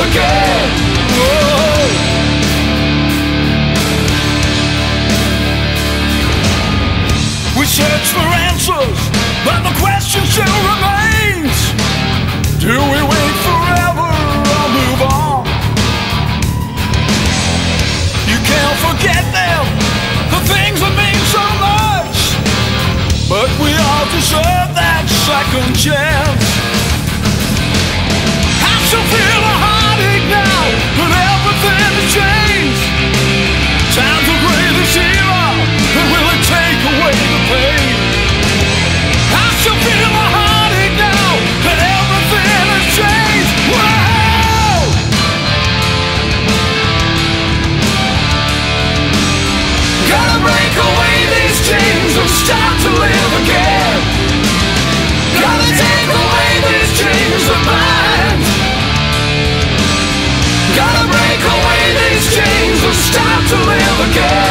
Oh. we search for answers, but the question still remains Do we wait forever or move on? You can't forget them, the things that mean so much, but we all deserve that second chance. stop start to live again.